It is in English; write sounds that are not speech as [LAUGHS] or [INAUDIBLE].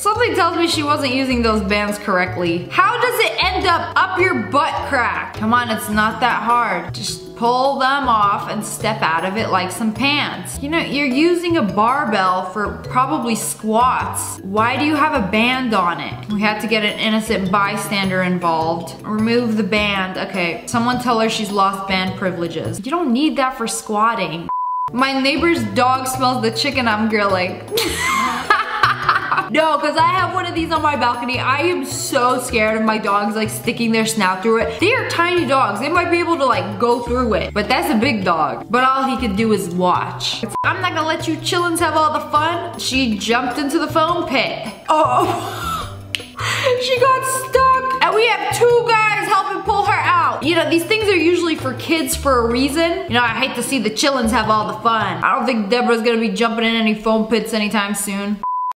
Something tells me she wasn't using those bands correctly. How does it end up up your butt crack? Come on, it's not that hard. Just pull them off and step out of it like some pants. You know, you're using a barbell for probably squats. Why do you have a band on it? We had to get an innocent bystander involved. Remove the band. Okay, someone tell her she's lost band privileges. You don't need that for squatting. My neighbor's dog smells the chicken I'm grilling. [LAUGHS] No, because I have one of these on my balcony. I am so scared of my dogs like sticking their snout through it. They are tiny dogs. They might be able to like go through it. But that's a big dog. But all he could do is watch. I'm not gonna let you chillins have all the fun. She jumped into the foam pit. Oh, [LAUGHS] she got stuck. And we have two guys helping pull her out. You know, these things are usually for kids for a reason. You know, I hate to see the chillins have all the fun. I don't think Deborah's gonna be jumping in any foam pits anytime soon.